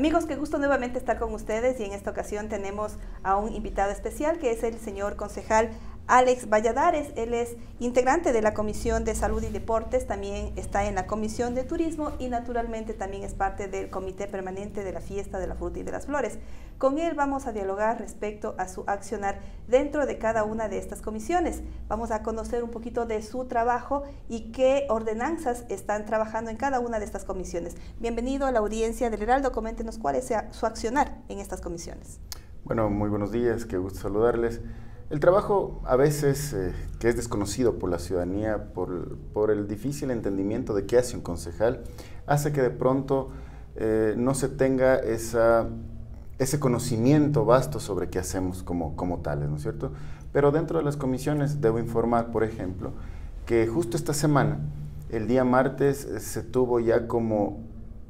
Amigos, qué gusto nuevamente estar con ustedes y en esta ocasión tenemos a un invitado especial que es el señor concejal Alex Valladares, él es integrante de la Comisión de Salud y Deportes, también está en la Comisión de Turismo y naturalmente también es parte del Comité Permanente de la Fiesta de la Fruta y de las Flores. Con él vamos a dialogar respecto a su accionar dentro de cada una de estas comisiones. Vamos a conocer un poquito de su trabajo y qué ordenanzas están trabajando en cada una de estas comisiones. Bienvenido a la audiencia del Heraldo, coméntenos cuál es su accionar en estas comisiones. Bueno, muy buenos días, qué gusto saludarles. El trabajo a veces eh, que es desconocido por la ciudadanía, por, el difícil entendimiento de qué hace un concejal, hace que de pronto eh, no se tenga ese conocimiento vasto sobre qué hacemos como, como tales, ¿no es cierto? Pero dentro de las comisiones debo informar, por ejemplo, que justo esta semana, el día martes, eh, se tuvo ya como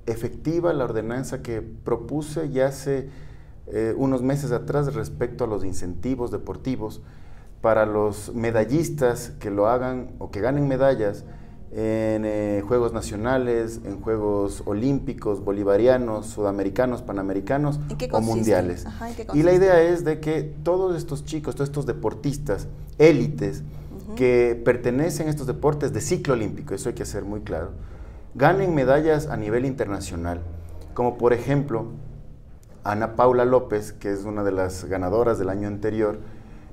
efectiva la ordenanza que propuse ya hace eh, unos meses atrás respecto a los incentivos deportivos para los medallistas que lo hagan o que ganen medallas en eh, Juegos Nacionales, en Juegos Olímpicos, Bolivarianos, Sudamericanos, Panamericanos o Mundiales. y la idea es de que todos estos chicos, todos estos deportistas, élites, que pertenecen a estos deportes de ciclo olímpico, eso hay que hacer muy claro, ganen medallas a nivel internacional, como por ejemplo Ana Paula López, que es una de las ganadoras del año anterior,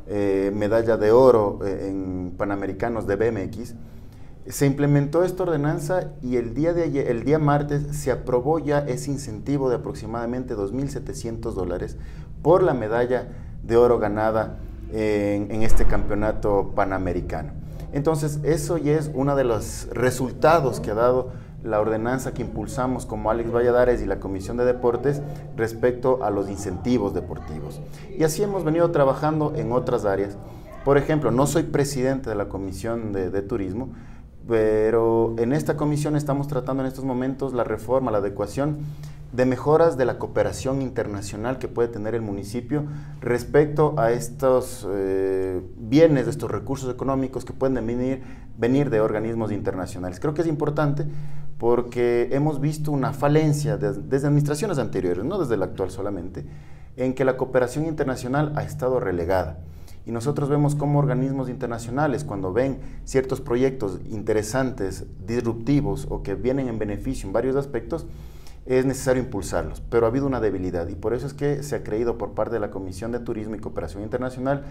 eh, medalla de oro eh, en Panamericanos de BMX, se implementó esta ordenanza y el día, de ayer, el día martes se aprobó ya ese incentivo de aproximadamente 2.700 dólares por la medalla de oro ganada en, en este campeonato panamericano. Entonces, eso ya es uno de los resultados que ha dado la ordenanza que impulsamos como Alex Valladares y la Comisión de Deportes respecto a los incentivos deportivos. Y así hemos venido trabajando en otras áreas. Por ejemplo, no soy presidente de la Comisión de, Turismo, pero en esta comisión estamos tratando en estos momentos la reforma, la adecuación de mejoras de la cooperación internacional que puede tener el municipio respecto a estos eh, bienes, estos recursos económicos que pueden venir, venir de organismos internacionales. Creo que es importante porque hemos visto una falencia desde administraciones anteriores, no desde la actual solamente, en que la cooperación internacional ha estado relegada. Y nosotros vemos cómo organismos internacionales, cuando ven ciertos proyectos interesantes, disruptivos o que vienen en beneficio en varios aspectos, es necesario impulsarlos, pero ha habido una debilidad y por eso es que se ha creído por parte de la Comisión de Turismo y Cooperación Internacional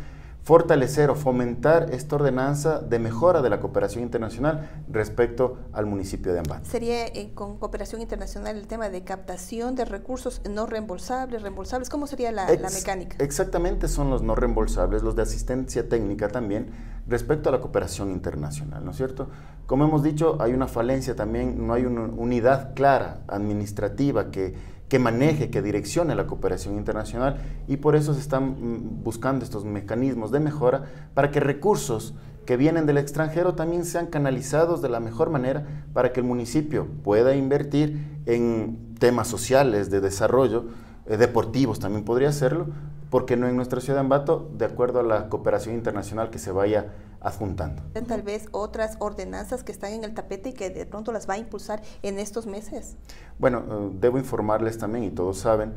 fortalecer o fomentar esta ordenanza de mejora de la cooperación internacional respecto al municipio de Ambato. ¿Sería eh, con cooperación internacional el tema de captación de recursos no reembolsables, reembolsables? ¿Cómo sería la, la mecánica? Exactamente son los no reembolsables, los de asistencia técnica también, respecto a la cooperación internacional, ¿no es cierto? Como hemos dicho, hay una falencia también, no hay una unidad clara administrativa que que maneje, que direccione la cooperación internacional y por eso se están mm, buscando estos mecanismos de mejora para que recursos que vienen del extranjero también sean canalizados de la mejor manera para que el municipio pueda invertir en temas sociales, de desarrollo, eh, deportivos también podría hacerlo, porque no en nuestra ciudad de Ambato, de acuerdo a la cooperación internacional que se vaya adjuntando. Tal vez otras ordenanzas que están en el tapete y que de pronto las va a impulsar en estos meses. Bueno, eh, debo informarles también, y todos saben,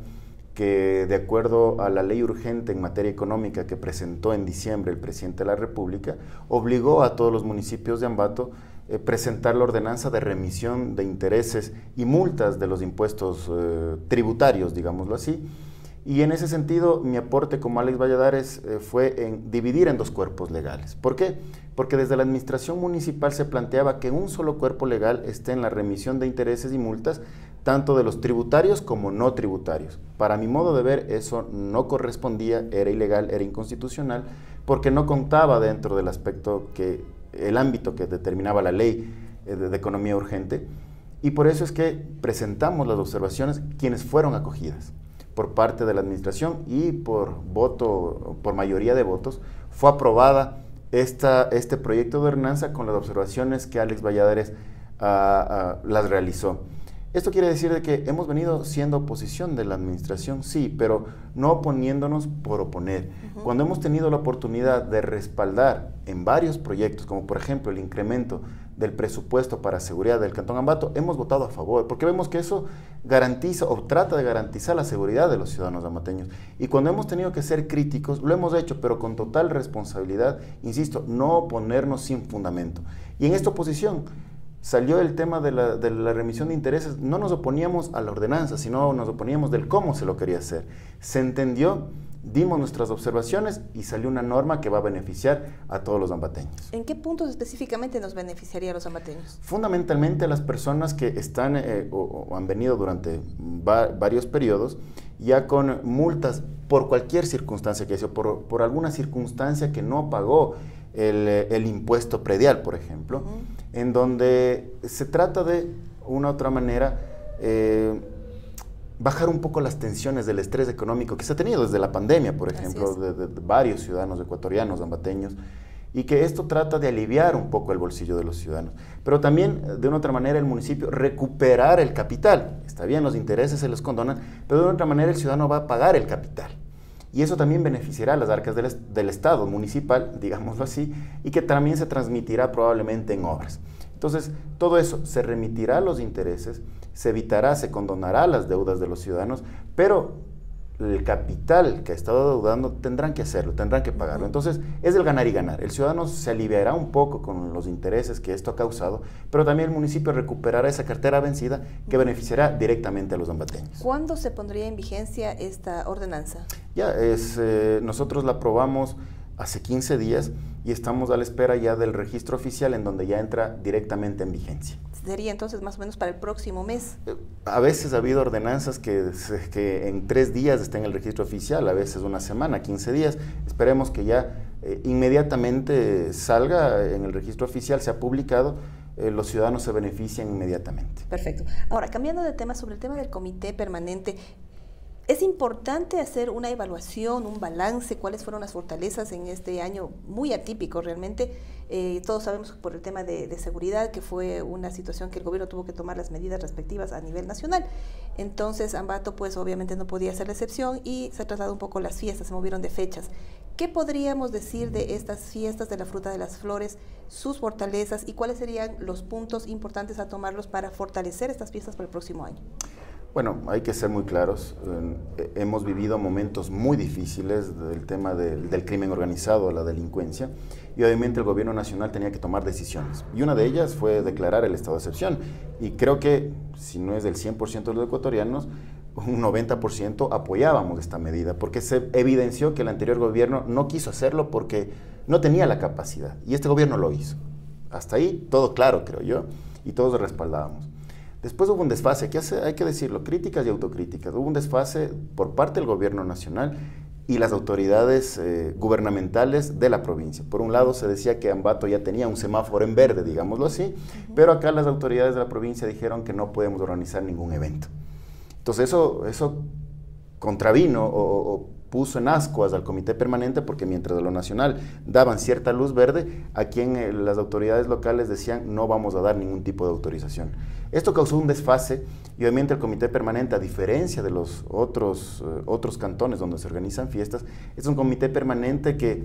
que de acuerdo a la ley urgente en materia económica que presentó en diciembre el presidente de la República, obligó a todos los municipios de Ambato eh, presentar la ordenanza de remisión de intereses y multas de los impuestos eh, tributarios, digámoslo así, y en ese sentido, mi aporte como Alex Valladares eh, fue en dividir en dos cuerpos legales. ¿Por qué? Porque desde la administración municipal se planteaba que un solo cuerpo legal esté en la remisión de intereses y multas, tanto de los tributarios como no tributarios. Para mi modo de ver, eso no correspondía, era ilegal, era inconstitucional, porque no contaba dentro del aspecto que, el ámbito que determinaba la ley eh, de economía urgente. Y por eso es que presentamos las observaciones quienes fueron acogidas por parte de la administración y por voto, por mayoría de votos, fue aprobada esta, este proyecto de ordenanza con las observaciones que Alex Valladares ah, ah, las realizó. Esto quiere decir de que hemos venido siendo oposición de la administración, sí, pero no oponiéndonos por oponer. Cuando hemos tenido la oportunidad de respaldar en varios proyectos, como por ejemplo el incremento del presupuesto para seguridad del Cantón Ambato, hemos votado a favor, porque vemos que eso garantiza o trata de garantizar la seguridad de los ciudadanos amateños. Y cuando hemos tenido que ser críticos, lo hemos hecho, pero con total responsabilidad, insisto, no oponernos sin fundamento. Y en esta oposición, salió el tema de la, de la, remisión de intereses, no nos oponíamos a la ordenanza, sino nos oponíamos del cómo se lo quería hacer. Se entendió, dimos nuestras observaciones y salió una norma que va a beneficiar a todos los ambateños. ¿En qué puntos específicamente nos beneficiaría a los ambateños? Fundamentalmente a las personas que están eh, o, o, han venido durante va, varios periodos ya con multas por cualquier circunstancia que sea, por, por alguna circunstancia que no pagó el, el impuesto predial, por ejemplo, uh -huh. en donde se trata de una otra manera eh, bajar un poco las tensiones del estrés económico que se ha tenido desde la pandemia, por ejemplo, de, de, de, varios ciudadanos ecuatorianos, ambateños, y que esto trata de aliviar un poco el bolsillo de los ciudadanos. Pero también, de una otra manera, el municipio recuperar el capital. Está bien, los intereses se les condonan, pero de una otra manera el ciudadano va a pagar el capital. Y eso también beneficiará a las arcas del, Estado municipal, digámoslo así, y que también se transmitirá probablemente en obras. Entonces, todo eso se remitirá a los intereses, se evitará, se condonará las deudas de los ciudadanos, pero el capital que ha estado deudando tendrán que hacerlo, tendrán que pagarlo. Entonces, es el ganar y ganar. El ciudadano se aliviará un poco con los intereses que esto ha causado, pero también el municipio recuperará esa cartera vencida que beneficiará directamente a los ambateños. ¿Cuándo se pondría en vigencia esta ordenanza? Ya, es, eh, nosotros la aprobamos hace 15 días y estamos a la espera ya del registro oficial en donde ya entra directamente en vigencia. ¿Sería entonces más o menos para el próximo mes? A veces ha habido ordenanzas que, que en tres días está en el registro oficial, a veces una semana, 15 días. Esperemos que ya eh, inmediatamente salga en el registro oficial, sea publicado, eh, los ciudadanos se benefician inmediatamente. Perfecto. Ahora, cambiando de tema, sobre el tema del comité permanente, es importante hacer una evaluación, un balance, cuáles fueron las fortalezas en este año muy atípico realmente. Eh, todos sabemos por el tema de, de, seguridad que fue una situación que el gobierno tuvo que tomar las medidas respectivas a nivel nacional. Entonces Ambato pues obviamente no podía ser la excepción y se trasladó un poco las fiestas, se movieron de fechas. ¿Qué podríamos decir de estas fiestas de la fruta de las flores, sus fortalezas y cuáles serían los puntos importantes a tomarlos para fortalecer estas fiestas para el próximo año? Bueno, hay que ser muy claros. Eh, hemos vivido momentos muy difíciles del tema del, del, crimen organizado, la delincuencia, y obviamente el gobierno nacional tenía que tomar decisiones. Y una de ellas fue declarar el estado de excepción. Y creo que, si no es del 100% de los ecuatorianos, un 90% apoyábamos esta medida, porque se evidenció que el anterior gobierno no quiso hacerlo porque no tenía la capacidad. Y este gobierno lo hizo. Hasta ahí todo claro, creo yo, y todos respaldábamos. Después hubo un desfase, que hace, hay que decirlo, críticas y autocríticas. Hubo un desfase por parte del gobierno nacional y las autoridades eh, gubernamentales de la provincia. Por un lado se decía que Ambato ya tenía un semáforo en verde, digámoslo así, uh -huh. pero acá las autoridades de la provincia dijeron que no podemos organizar ningún evento. Entonces eso, eso contravino o, o puso en ascuas al comité permanente porque mientras de lo nacional daban cierta luz verde, aquí en eh, las autoridades locales decían no vamos a dar ningún tipo de autorización. Esto causó un desfase y obviamente el comité permanente, a diferencia de los otros, eh, otros cantones donde se organizan fiestas, es un comité permanente que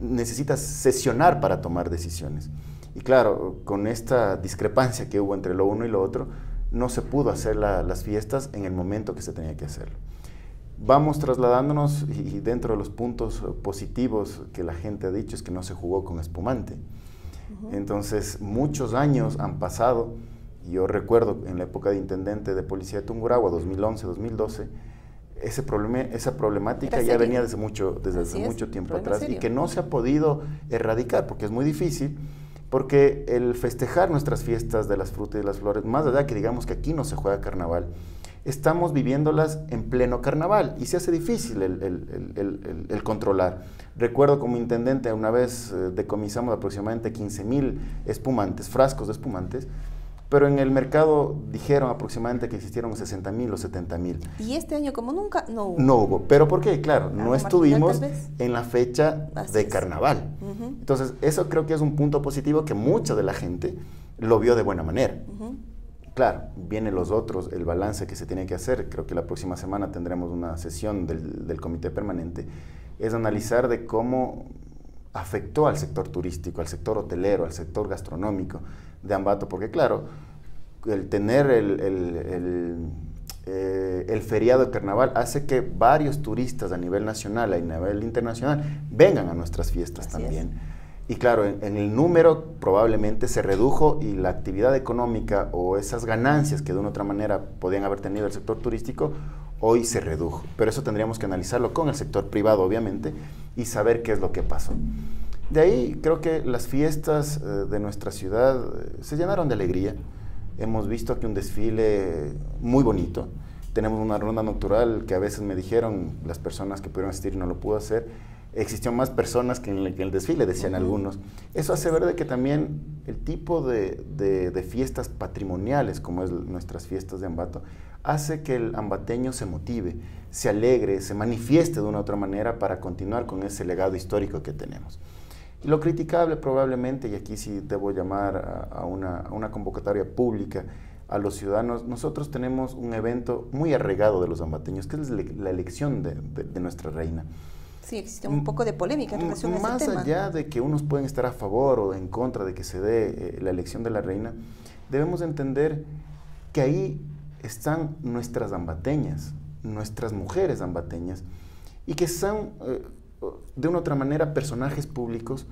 necesita sesionar para tomar decisiones. Y claro, con esta discrepancia que hubo entre lo uno y lo otro, no se pudo hacer la, las fiestas en el momento que se tenía que hacerlo vamos trasladándonos y dentro de los puntos positivos que la gente ha dicho es que no se jugó con espumante. Uh -huh. Entonces, muchos años han pasado. Yo recuerdo en la época de intendente de policía de Tungurahua, 2011-2012, ese problema, esa problemática ya venía desde mucho, desde hace mucho tiempo atrás serio. y que no se ha podido erradicar porque es muy difícil. Porque el festejar nuestras fiestas de las frutas y las flores, más allá que digamos que aquí no se juega carnaval, estamos viviéndolas en pleno carnaval y se hace difícil el, el, el, el controlar. Recuerdo como intendente una vez eh, decomisamos aproximadamente 15 mil espumantes, frascos de espumantes, pero en el mercado dijeron aproximadamente que existieron 60 mil o 70 mil. Y este año como nunca no hubo. No hubo, pero ¿por qué? Claro, no estuvimos en la fecha Así de carnaval. Uh -huh. Entonces, eso creo que es un punto positivo que mucha de la gente lo vio de buena manera. Uh -huh. Claro, vienen los otros, el balance que se tiene que hacer, creo que la próxima semana tendremos una sesión del, del comité permanente, es analizar de cómo afectó al sector turístico, al sector hotelero, al sector gastronómico de Ambato, porque claro, el tener el, eh, feriado de carnaval hace que varios turistas a nivel nacional y a nivel internacional vengan a nuestras fiestas también. Y claro, en, el número probablemente se redujo y la actividad económica o esas ganancias que de una u otra manera podían haber tenido el sector turístico, hoy se redujo. Pero eso tendríamos que analizarlo con el sector privado, obviamente, y saber qué es lo que pasó. De ahí creo que las fiestas eh, de nuestra ciudad eh, se llenaron de alegría. Hemos visto aquí un desfile muy bonito. Tenemos una ronda noctural que a veces me dijeron las personas que pudieron asistir y no lo pudo hacer existió más personas que en el, desfile, decían algunos. Eso hace ver de que también el tipo de, de, fiestas patrimoniales, como es nuestras fiestas de Ambato, hace que el ambateño se motive, se alegre, se manifieste de una u otra manera para continuar con ese legado histórico que tenemos. Y lo criticable probablemente, y aquí sí debo llamar a, una, a una convocatoria pública, a los ciudadanos, nosotros tenemos un evento muy arraigado de los ambateños, que es la elección de, de nuestra reina. Sí, existe un poco de polémica en relación a Más allá de que unos pueden estar a favor o en contra de que se dé eh, la elección de la reina, debemos entender que ahí están nuestras ambateñas, nuestras mujeres ambateñas, y que son, eh, de una u otra manera, personajes públicos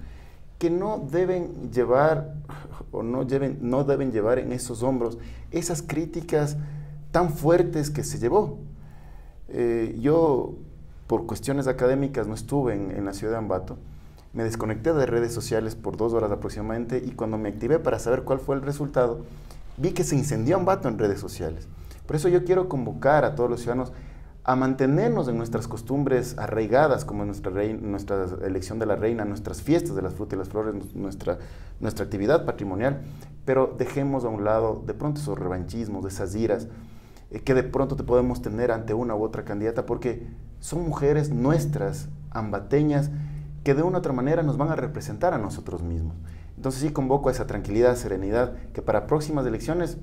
que no deben llevar o no, lleven, no deben llevar en esos hombros esas críticas tan fuertes que se llevó. Eh, yo por cuestiones académicas no estuve en, la ciudad de Ambato. Me desconecté de redes sociales por dos horas aproximadamente y cuando me activé para saber cuál fue el resultado, vi que se incendió Ambato en redes sociales. Por eso yo quiero convocar a todos los ciudadanos a mantenernos en nuestras costumbres arraigadas, como nuestra, elección de la reina, nuestras fiestas de las frutas y las flores, nuestra, nuestra actividad patrimonial, pero dejemos a un lado de pronto esos revanchismos, esas iras, eh, que de pronto te podemos tener ante una u otra candidata, porque son mujeres nuestras, ambateñas, que de una u otra manera nos van a representar a nosotros mismos. Entonces sí convoco a esa tranquilidad, serenidad, que para próximas elecciones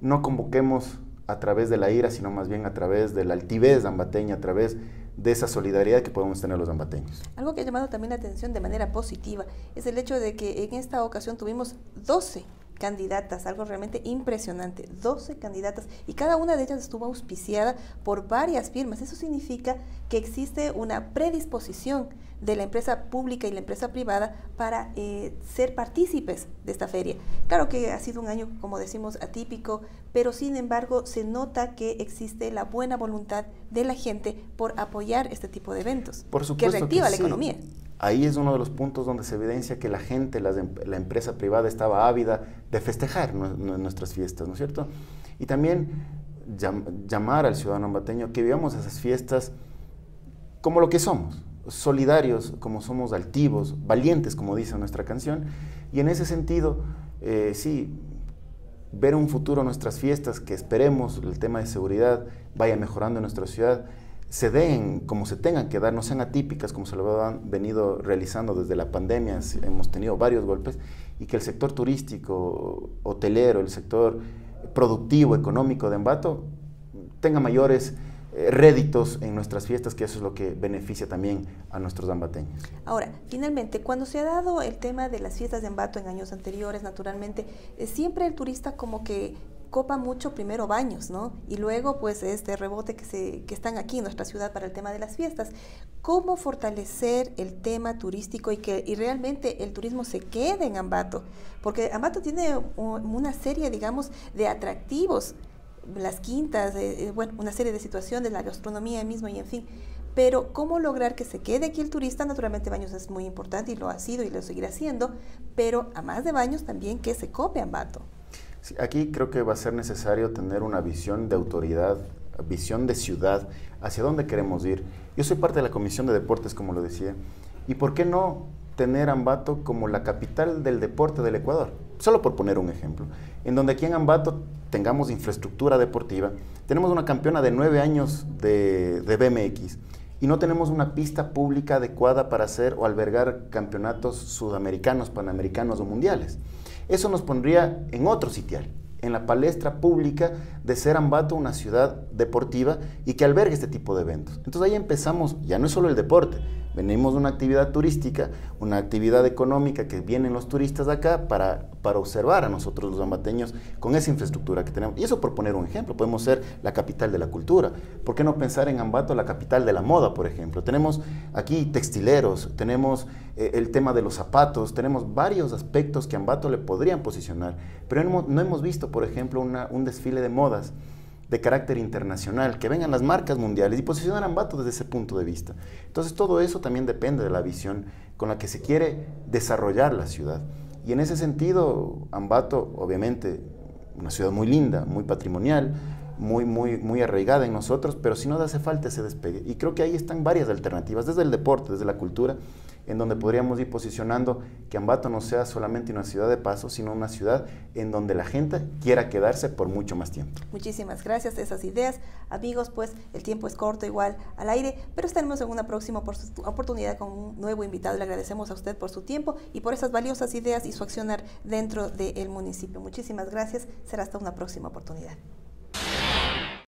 no convoquemos a través de la ira, sino más bien a través de la altivez ambateña, a través de esa solidaridad que podemos tener los ambateños. Algo que ha llamado también la atención de manera positiva es el hecho de que en esta ocasión tuvimos 12 candidatas, algo realmente impresionante, 12 candidatas y cada una de ellas estuvo auspiciada por varias firmas. Eso significa que existe una predisposición de la empresa pública y la empresa privada para eh, ser partícipes de esta feria. Claro que ha sido un año, como decimos, atípico, pero sin embargo se nota que existe la buena voluntad de la gente por apoyar este tipo de eventos, por que reactiva la economía ahí es uno de los puntos donde se evidencia que la gente, em, la, empresa privada estaba ávida de festejar nuestras fiestas, ¿no es cierto? Y también llamar al ciudadano ambateño que vivamos esas fiestas como lo que somos, solidarios, como somos altivos, valientes, como dice nuestra canción, y en ese sentido, eh, sí, ver un futuro nuestras fiestas, que esperemos el tema de seguridad vaya mejorando en nuestra ciudad, se den como se tengan que dar, no sean atípicas como se lo han venido realizando desde la pandemia, hemos tenido varios golpes, y que el sector turístico, hotelero, el sector productivo, económico de Ambato tenga mayores eh, réditos en nuestras fiestas, que eso es lo que beneficia también a nuestros ambateños. Ahora, finalmente, cuando se ha dado el tema de las fiestas de Ambato en años anteriores, naturalmente, eh, siempre el turista como que copa mucho primero baños, ¿no? Y luego, pues, este rebote que, se, que están aquí en nuestra ciudad para el tema de las fiestas. ¿Cómo fortalecer el tema turístico y que y realmente el turismo se quede en Ambato? Porque Ambato tiene una serie, digamos, de atractivos, las quintas, eh, bueno, una serie de situaciones, la gastronomía mismo y en fin. Pero cómo lograr que se quede aquí el turista, naturalmente Baños es muy importante y lo ha sido y lo seguirá siendo, pero a más de Baños también que se cope Ambato aquí creo que va a ser necesario tener una visión de autoridad, visión de ciudad, hacia dónde queremos ir. Yo soy parte de la Comisión de Deportes, como lo decía, y ¿por qué no tener Ambato como la capital del deporte del Ecuador? Solo por poner un ejemplo, en donde aquí en Ambato tengamos infraestructura deportiva, tenemos una campeona de nueve años de, BMX, y no tenemos una pista pública adecuada para hacer o albergar campeonatos sudamericanos, panamericanos o mundiales. Eso nos pondría en otro sitial, en la palestra pública de ser Ambato una ciudad deportiva y que albergue este tipo de eventos. Entonces ahí empezamos, ya no es solo el deporte, Venimos de una actividad turística, una actividad económica que vienen los turistas de acá para, para observar a nosotros los ambateños con esa infraestructura que tenemos. Y eso por poner un ejemplo, podemos ser la capital de la cultura. ¿Por qué no pensar en Ambato la capital de la moda, por ejemplo? Tenemos aquí textileros, tenemos eh, el tema de los zapatos, tenemos varios aspectos que Ambato le podrían posicionar, pero no hemos, visto, por ejemplo, un desfile de modas de carácter internacional, que vengan las marcas mundiales y posicionar a Ambato desde ese punto de vista. Entonces todo eso también depende de la visión con la que se quiere desarrollar la ciudad. Y en ese sentido, Ambato, obviamente, una ciudad muy linda, muy patrimonial, muy, muy, muy arraigada en nosotros, pero si no hace falta ese despegue. Y creo que ahí están varias alternativas, desde el deporte, desde la cultura, en donde podríamos ir posicionando que Ambato no sea solamente una ciudad de paso, sino una ciudad en donde la gente quiera quedarse por mucho más tiempo. Muchísimas gracias esas ideas. Amigos, pues el tiempo es corto igual al aire, pero estaremos en una próxima oportunidad con un nuevo invitado. Le agradecemos a usted por su tiempo y por esas valiosas ideas y su accionar dentro del municipio. Muchísimas gracias. Será hasta una próxima oportunidad.